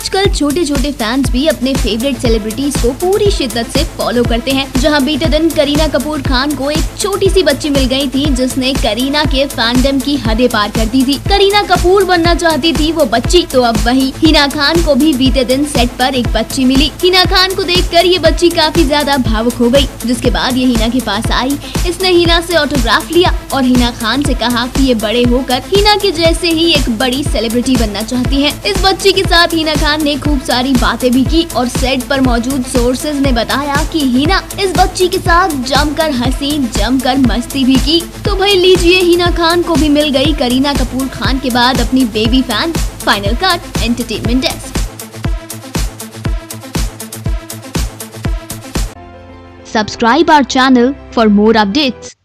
छोटे छोटे फैंस भी अपने फेवरेट सेलिब्रिटीज को पूरी शिद्दत से फॉलो करते हैं। जहाँ बीते दिन करीना कपूर खान को एक छोटी सी बच्ची मिल गई थी, जिसने करीना के फैंडम की हदें पार कर दी थी। करीना कपूर बनना चाहती थी वो बच्ची तो अब वही हिना खान को भी बीते दिन सेट पर एक बच्ची मिली। हिना खान को देखकर ये बच्ची काफ़ी ज़्यादा भावुक हो गई जिसके बाद ये हिना के पास आई। इसने हिना से ऑटोग्राफ लिया और हिना खान से कहा कि ये बड़े होकर हिना के जैसे ही एक बड़ी सेलिब्रिटी बनना चाहती है। इस बच्ची के साथ हिना खान ने खूब सारी बातें भी की और सेट पर मौजूद सोर्सेज ने बताया कि हिना इस बच्ची के साथ जमकर हँसी, जमकर मस्ती भी की तो भाई लीजिए हिना खान को भी मिल गई करीना कपूर खान के बाद अपनी baby fan final cut entertainment desk Subscribe our channel for more updates.